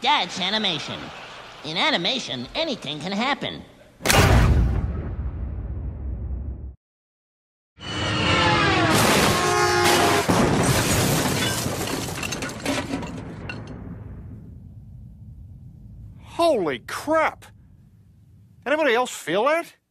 That's animation. In animation, anything can happen. Holy crap! Anybody else feel that?